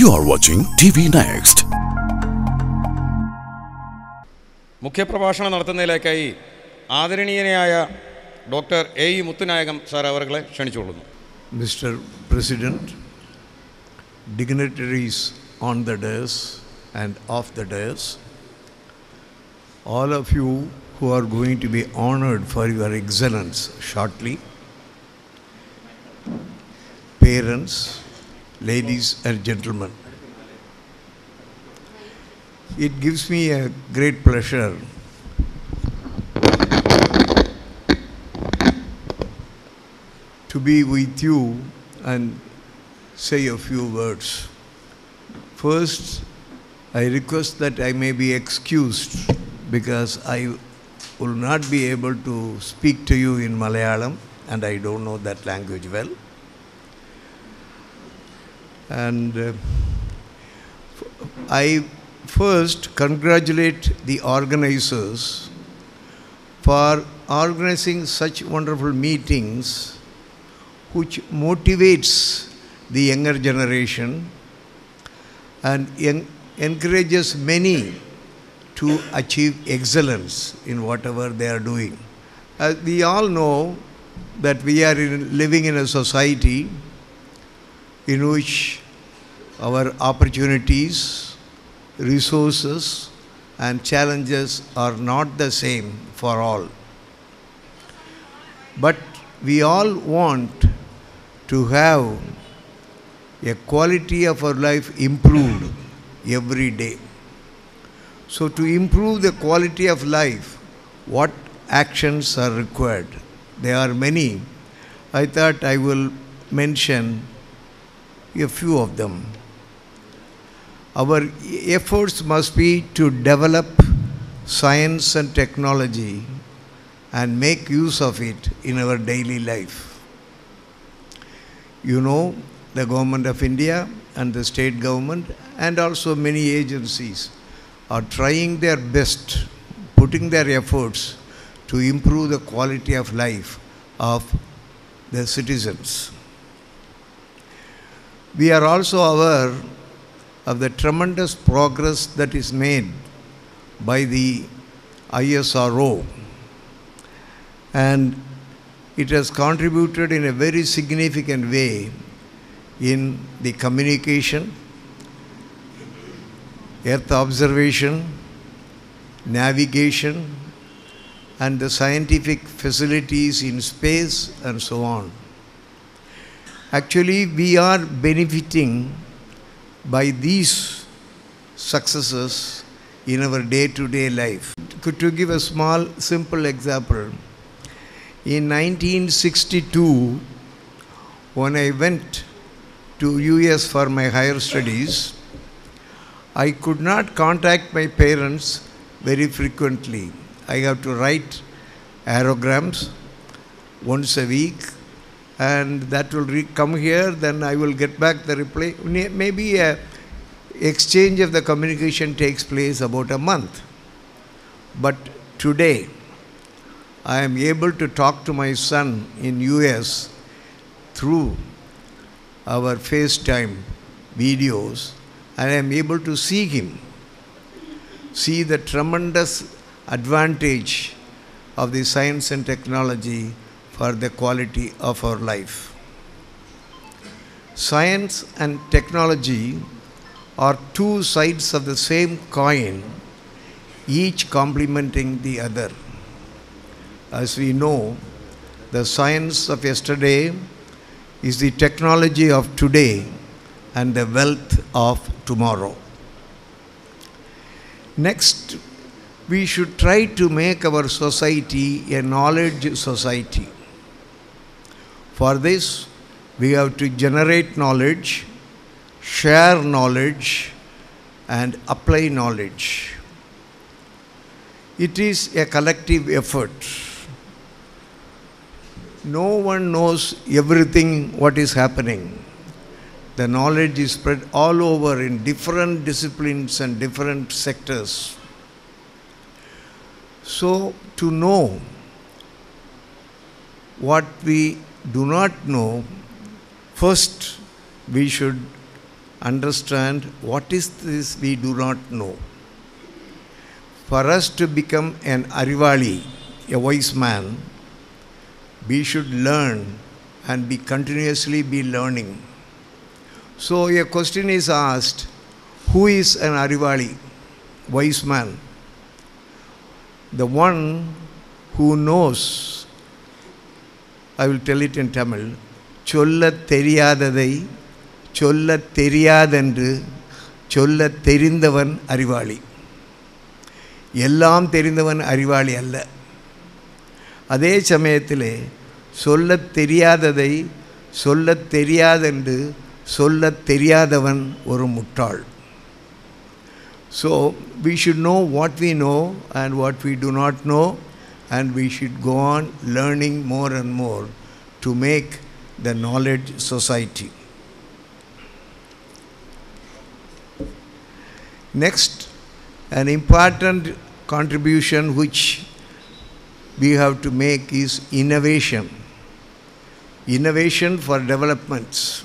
You are watching T V next മുഖ്യപ്രഭാഷണം നടത്തുന്നതിലേക്കായി ആദരണീയനായ doctor A E Muthunayagam sir അവരെ ക്ഷണിച്ചുകൊള്ളുന്നു. Mister president dignitaries on the dais and off the dais all of you who are going to be honoured for your excellence shortly parents ladies and gentlemen. It gives me a great pleasure to be with you and say a few words. First, I request that I may be excused because I will not be able to speak to you in Malayalam and I don't know that language well. And uh, I first congratulate the organizers for organizing such wonderful meetings which motivates the younger generation and en- encourages many to achieve excellence in whatever they are doing. As we all know that we are in, living in a society in which our opportunities, resources, and challenges are not the same for all. But we all want to have a quality of our life improved every day. So, to improve the quality of life, what actions are required? There are many. I thought I will mention a few of them. Our efforts must be to develop science and technology and make use of it in our daily life. You know, the government of India and the state government and also many agencies are trying their best, putting their efforts to improve the quality of life of the citizens. We are also aware of the tremendous progress that is made by the ISRO and it has contributed in a very significant way in the communication, earth observation, navigation, and the scientific facilities in space and so on. Actually, we are benefiting by these successes in our day to day life. Could you give a small, simple example? In 1962, when I went to US for my higher studies, I could not contact my parents very frequently. I have to write aerograms once a week, and that will come here. Then I will get back the reply. Maybe a exchange of the communication takes place about a month. But today, I am able to talk to my son in US through our FaceTime videos and I am able to see him, see the tremendous advantage of the science and technology for the quality of our life. Science and technology are two sides of the same coin, each complementing the other. As we know, the science of yesterday is the technology of today and the wealth of tomorrow. Next, we should try to make our society a knowledge society. For this, we have to generate knowledge, share knowledge, and apply knowledge. It is a collective effort. No one knows everything what is happening. The knowledge is spread all over in different disciplines and different sectors. So, to know what we do not know, first we should understand what is this we do not know. For us to become an Arivali, a wise man, we should learn and be continuously be learning. So a question is asked, who is an Arivali, wise man? The one who knows, I will tell it in Tamil சொல்ல தெரியாததை சொல்ல தெரியாதென்று சொல்ல தெரிந்தவன் அறிவாளி. எல்லாம் தெரிந்தவன் அறிவாளி அல்ல. அதே சமயத்தில் சொல்ல தெரியாததை சொல்ல தெரியாதென்று சொல்ல தெரியாதவன் ஒரு முட்டாள். So we should know what we know and what we do not know and we should go on learning more and more to make the knowledge society. Next, an important contribution which we have to make is innovation. Innovation for developments.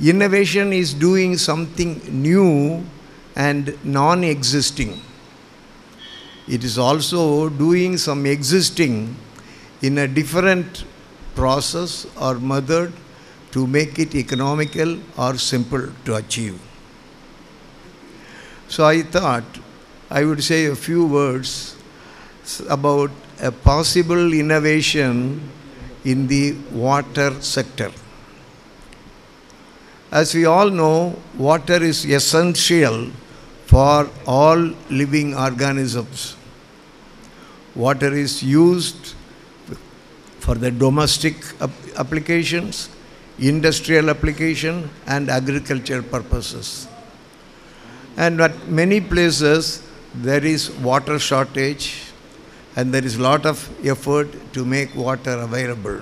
Innovation is doing something new and non existing. It is also doing some existing in a different process or method to make it economical or simple to achieve. So I thought I would say a few words about a possible innovation in the water sector. As we all know, water is essential for all living organisms. Water is used for the domestic ap- applications, industrial application, and agriculture purposes. And at many places, there is water shortage, and there is lot of effort to make water available.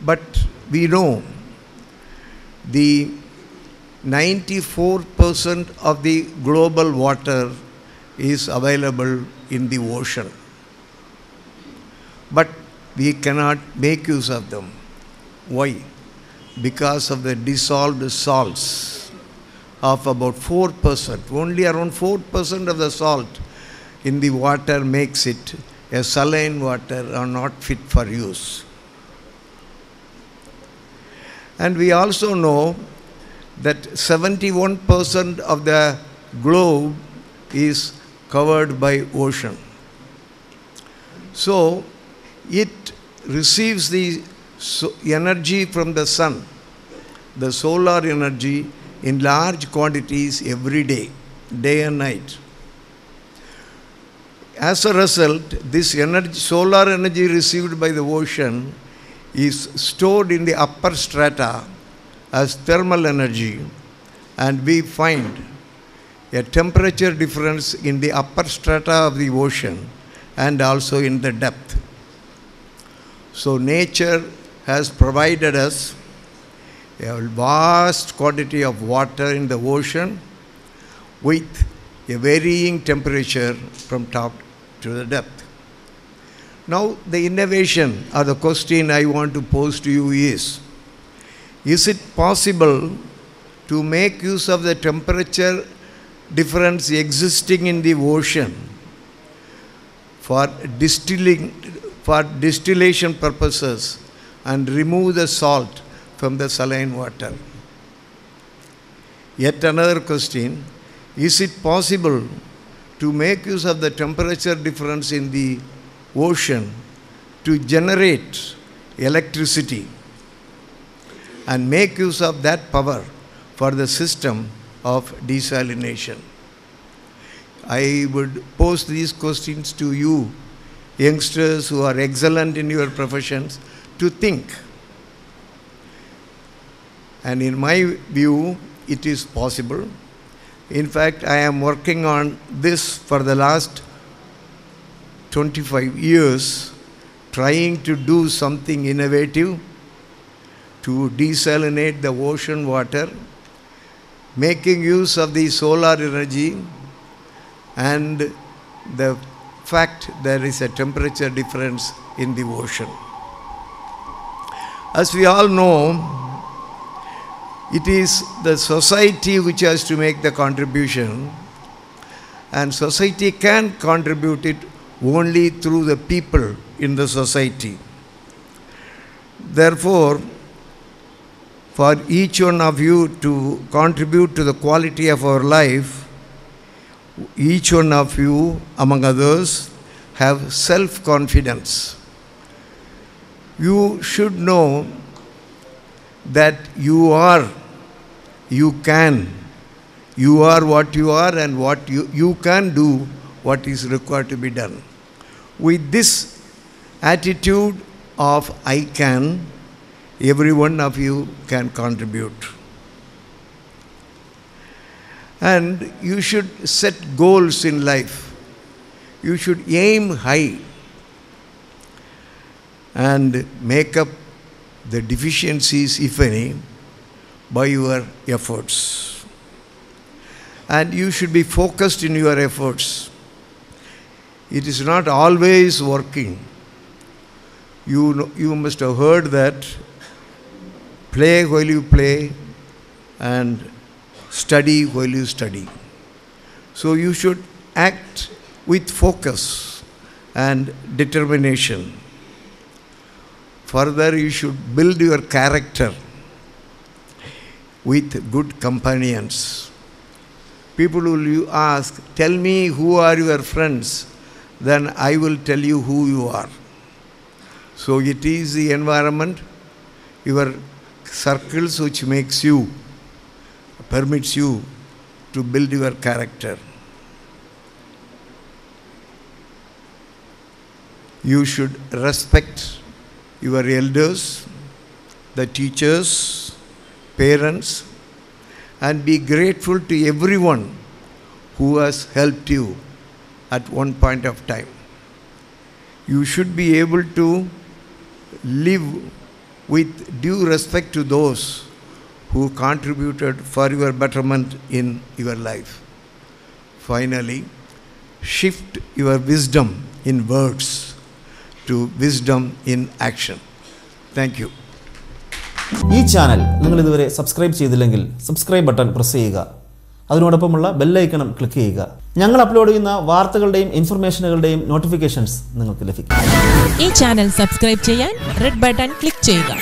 But we know the 94% of the global water is available in the ocean. But we cannot make use of them. Why? Because of the dissolved salts of about 4%. Only around 4% of the salt in the water makes it a saline water or not fit for use. And we also know that 71% of the globe is covered by ocean. So it receives the energy from the sun, the solar energy in large quantities every day, day and night. As a result, this energy, solar energy received by the ocean is stored in the upper strata as thermal energy, and we find a temperature difference in the upper strata of the ocean and also in the depth. So, nature has provided us a vast quantity of water in the ocean with a varying temperature from top to the depth. Now, the innovation or the question I want to pose to you is Is it possible to make use of the temperature difference existing in the ocean for distilling for distillation purposes and remove the salt from the saline water. Yet another question is it possible to make use of the temperature difference in the ocean to generate electricity and make use of that power for the system of desalination? I would pose these questions to you, youngsters who are excellent in your professions, to think. And in my view, it is possible. In fact, I am working on this for the last 25 years, trying to do something innovative to desalinate the ocean water, making use of the solar energy and the fact there is a temperature difference in the ocean. As we all know, it is the society which has to make the contribution, and society can contribute it only through the people in the society. Therefore, for each one of you to contribute to the quality of our life, each one of you, among others, have self confidence. You should know that you are, you can, you are what you are, and what you, you can do what is required to be done. With this attitude of I can, every one of you can contribute. And you should set goals in life. You should aim high and make up the deficiencies, if any, by your efforts. And you should be focused in your efforts. It is not always working. You, know, you must have heard that play while you play and study while you study. So you should act with focus and determination. Further, you should build your character with good companions. People will you ask, Tell me who are your friends, then I will tell you who you are. So it is the environment, your circles which makes you, permits you to build your character. You should respect your elders, the teachers, parents, and be grateful to everyone who has helped you at one point of time. You should be able to live with due respect to those who contributed for your betterment in your life. Finally, shift your wisdom in words to wisdom in action. Thank you. ഈ channel നിങ്ങൾ ഇതുവരെ subscribe ചെയ്തില്ലെങ്കിൽ subscribe button press ചെയ്യുക അതിനോടൊപ്പമുള്ള ബെല്ലൈക്കണം click ചെയ്യുക ഞങ്ങൾ upload ചെയ്യുന്ന വാർത്തകളുടെയും ഇൻഫർമേഷനുകളുടെയും notifications നിങ്ങൾക്ക് ലഭിക്കും. ഈ ചാനൽ സബ്സ്ക്രൈബ് ചെയ്യാൻ റെഡ് ബട്ടൺ ക്ലിക്ക് ചെയ്യുക.